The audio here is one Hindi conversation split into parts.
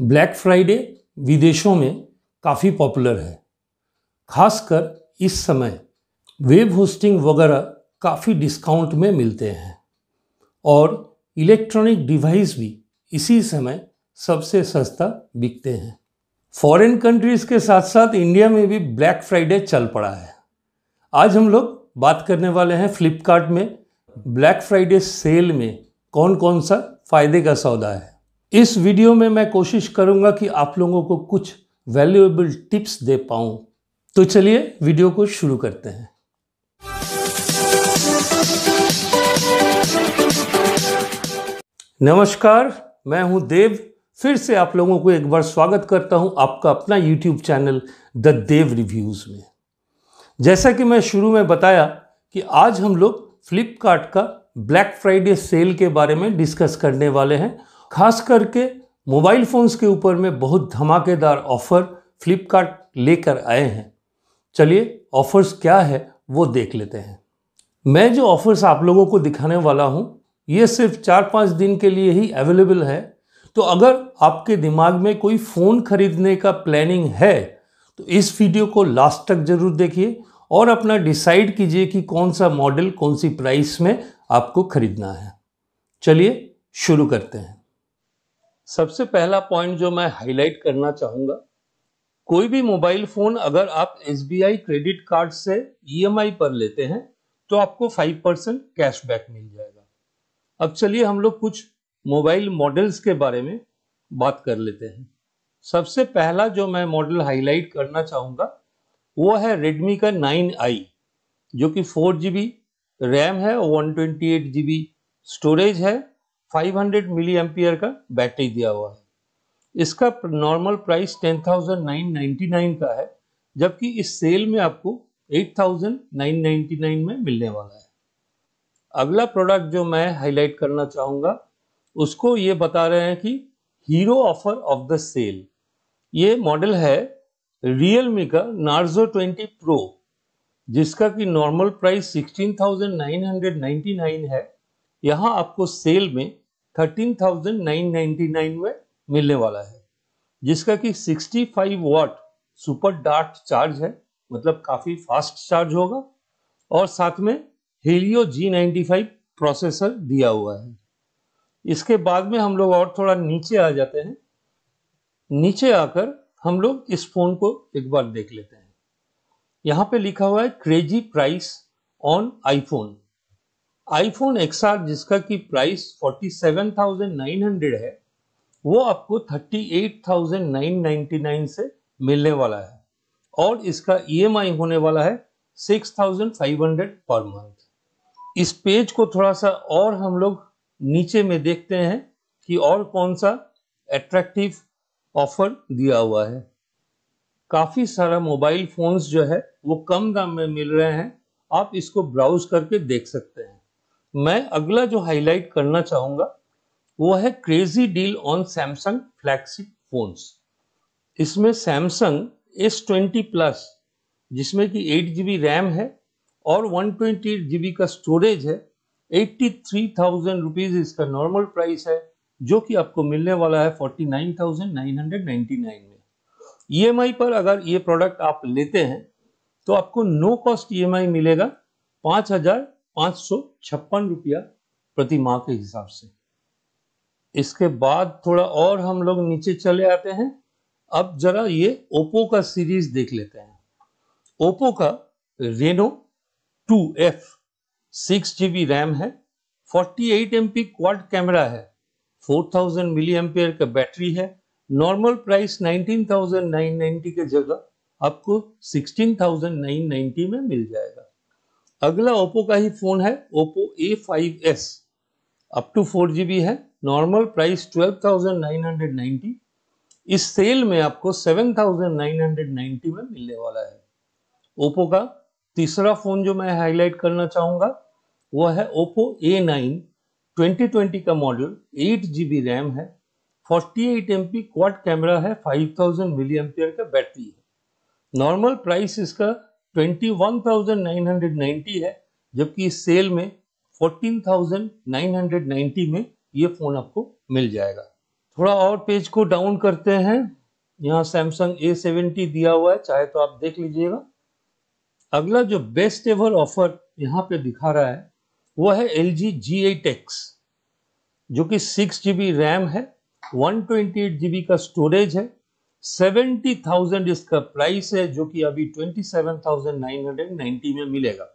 ब्लैक फ्राइडे विदेशों में काफ़ी पॉपुलर है। खासकर इस समय वेब होस्टिंग वगैरह काफ़ी डिस्काउंट में मिलते हैं और इलेक्ट्रॉनिक डिवाइस भी इसी समय सबसे सस्ता बिकते हैं। फॉरेन कंट्रीज़ के साथ साथ इंडिया में भी ब्लैक फ्राइडे चल पड़ा है। आज हम लोग बात करने वाले हैं फ्लिपकार्ट में ब्लैक फ्राइडे सेल में कौन कौन सा फ़ायदे का सौदा है। इस वीडियो में मैं कोशिश करूँगा कि आप लोगों को कुछ वैल्यूएबल टिप्स दे पाऊँ। तो चलिए वीडियो को शुरू करते हैं। नमस्कार, मैं हूँ देव। फिर से आप लोगों को एक बार स्वागत करता हूँ आपका अपना YouTube channel the Dev reviews में। जैसा कि मैं शुरू में बताया कि आज हम लोग फ्लिपकार्ट का ब्लैक फ्राइडे सेल के बारे में डिस्कस करने वाले हैं खास करके मोबाइल फ़ोन्स के ऊपर में बहुत धमाकेदार ऑफ़र फ्लिपकार्ट लेकर आए हैं। चलिए, ऑफ़र्स क्या है वो देख लेते हैं। मैं जो ऑफ़र्स आप लोगों को दिखाने वाला हूँ, ये सिर्फ़ चार पाँच दिन के लिए ही अवेलेबल है। तो अगर आपके दिमाग में कोई फ़ोन खरीदने का प्लानिंग है तो इस वीडियो को लास्ट तक ज़रूर देखिए और अपना डिसाइड कीजिए कि कौन सा मॉडल कौन सी प्राइस में आपको खरीदना है। चलिए, शुरू करते हैं। सबसे पहला पॉइंट जो मैं हाईलाइट करना चाहूँगा, कोई भी मोबाइल फ़ोन अगर आप एसबीआई क्रेडिट कार्ड से ईएमआई पर लेते हैं तो आपको 5 परसेंट कैशबैक मिल जाएगा। अब चलिए हम लोग कुछ मोबाइल मॉडल्स के बारे में बात कर लेते हैं। सबसे पहला जो मैं मॉडल हाईलाइट करना चाहूँगा, वो है रेडमी का 9i जो कि फोर जी रैम है वन ट्वेंटी एट स्टोरेज है 500 मिली एम्पियर का बैटरी दिया हुआ है। इसका नॉर्मल प्राइस 10,999 का है जबकि इस सेल में आपको 8,999 में मिलने वाला है। अगला प्रोडक्ट जो मैं हाईलाइट करना चाहूँगा उसको ये बता रहे हैं कि hero offer of the sale ये मॉडल है रियलमी का नार्जो 20 प्रो जिसका कि नॉर्मल प्राइस 16,999 है। यहाँ आपको सेल में 13,999 में मिलने वाला है जिसका कि 65 वाट सुपर डार्ट चार्ज है मतलब काफ़ी फास्ट चार्ज होगा और साथ में Helio G ninety five processor दिया हुआ है। इसके बाद में हम लोग और थोड़ा नीचे आ जाते हैं। नीचे आकर हम लोग इस फ़ोन को एक बार देख लेते हैं। यहाँ पे लिखा हुआ है crazy price on iPhone iPhone XR जिसका की प्राइस 47,900 है वो आपको 38,999 से मिलने वाला है। और इसका ईएमआई होने वाला है 6,500 पर मंथ इस पेज को थोड़ा सा और हम लोग नीचे में देखते हैं कि और कौन सा एट्रैक्टिव ऑफ़र दिया हुआ है। काफ़ी सारा मोबाइल फोन्स जो है वो कम दाम में मिल रहे हैं। आप इसको ब्राउज करके देख सकते हैं। मैं अगला जो हाईलाइट करना चाहूँगा, वो है crazy deal on Samsung flagship phones इसमें सैमसंग एस ट्वेंटी प्लस जिसमें कि एट जी रैम है और वन ट्वेंटी जीबी का स्टोरेज है एट्टी थ्री थाउज़ेंड रुपीज़ इसका नॉर्मल प्राइस है, जो कि आपको मिलने वाला है forty nine thousand nine hundred ninety nine में. ईएमआई पर अगर ये प्रोडक्ट आप लेते हैं तो आपको नो कॉस्ट ईएमआई मिलेगा, पाँच हज़ार पाँच सौ छप्पन रुपया प्रति माह के हिसाब से। इसके बाद थोड़ा और हम लोग नीचे चले आते हैं। अब जरा ये ओप्पो का सीरीज़ देख लेते हैं। ओप्पो का Reno two F six G B RAM है, forty eight M P quad camera है, फोर थाउज़ेंड मिली एम्पियर का बैटरी है, normal price nineteen thousand nine ninety के जगह आपको सिक्सटीन थाउज़ेंड नाइन नाइन्टी में मिल जाएगा। अगला ओप्पो का ही फ़ोन है, Oppo A five S up to four G B है normal price twelve thousand nine hundred ninety इस सेल में आपको seven thousand nine hundred ninety में मिलने वाला है। ओप्पो का तीसरा फ़ोन जो मैं हाईलाइट करना चाहूँगा वो है Oppo A nine twenty twenty का model eight G B RAM है forty eight M P quad camera है फाइव थाउज़ेंड मिली एम्पियर का बैटरी है। नॉर्मल प्राइस इसका twenty one thousand nine hundred ninety है, जबकि इस सेल में fourteen thousand nine hundred ninety में ये फ़ोन आपको मिल जाएगा। थोड़ा और पेज को डाउन करते हैं। यहाँ सैमसंग ए सेवेंटी दिया हुआ है, चाहे तो आप देख लीजिएगा। अगला जो बेस्ट एवर ऑफ़र यहाँ पे दिखा रहा है, वो है L G G eight X जो कि सिक्स जी बी रैम है one twenty eight G B का स्टोरेज है सेवेंटी थाउज़ेंड इसका प्राइस है, जो कि अभी twenty seven thousand nine hundred ninety में मिलेगा।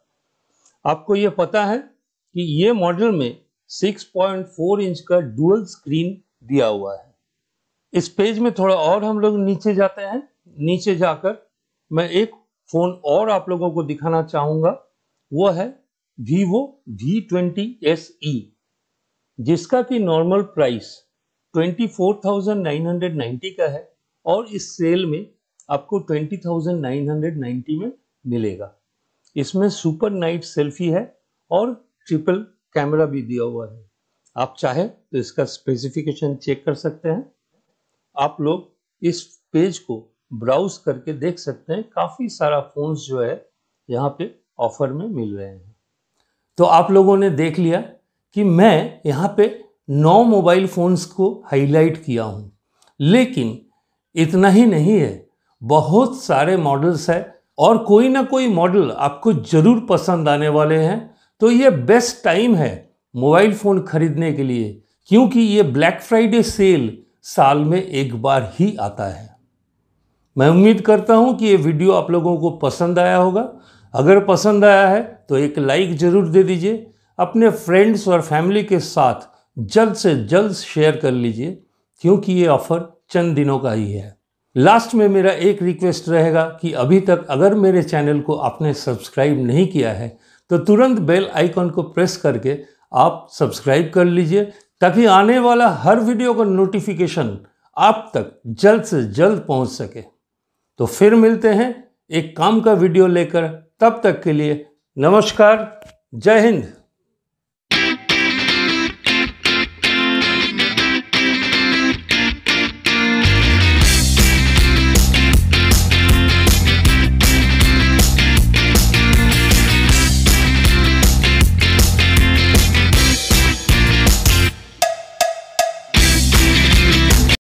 आपको ये पता है कि ये मॉडल में 6.4 इंच का डुअल स्क्रीन दिया हुआ है। इस पेज में थोड़ा और हम लोग नीचे जाते हैं। नीचे जाकर मैं एक फ़ोन और आप लोगों को दिखाना चाहूँगा। वो है Vivo V twenty S E जिसका कि normal price twenty four thousand nine hundred ninety का है। और इस सेल में आपको twenty thousand nine hundred ninety में मिलेगा। इसमें सुपर नाइट सेल्फी है और ट्रिपल कैमरा भी दिया हुआ है। आप चाहे तो इसका स्पेसिफिकेशन चेक कर सकते हैं। आप लोग इस पेज को ब्राउज करके देख सकते हैं। काफ़ी सारा फोन्स जो है यहाँ पे ऑफ़र में मिल रहे हैं। तो आप लोगों ने देख लिया कि मैं यहाँ पे नौ मोबाइल फ़ोन्स को हाईलाइट किया हूँ। लेकिन इतना ही नहीं है, बहुत सारे मॉडल्स है और कोई ना कोई मॉडल आपको ज़रूर पसंद आने वाले हैं। तो ये बेस्ट टाइम है मोबाइल फ़ोन खरीदने के लिए, क्योंकि ये ब्लैक फ्राइडे सेल साल में एक बार ही आता है। मैं उम्मीद करता हूँ कि ये वीडियो आप लोगों को पसंद आया होगा। अगर पसंद आया है तो एक लाइक ज़रूर दे दीजिए। अपने फ्रेंड्स और फैमिली के साथ जल्द से जल्द शेयर कर लीजिए, क्योंकि ये ऑफ़र चंद दिनों का ही है। लास्ट में मेरा एक रिक्वेस्ट रहेगा कि अभी तक अगर मेरे चैनल को आपने सब्सक्राइब नहीं किया है तो तुरंत बेल आइकॉन को प्रेस करके आप सब्सक्राइब कर लीजिए, ताकि आने वाला हर वीडियो का नोटिफिकेशन आप तक जल्द से जल्द पहुँच सके। तो फिर मिलते हैं एक काम का वीडियो लेकर, तब तक के लिए नमस्कार, जय हिंद।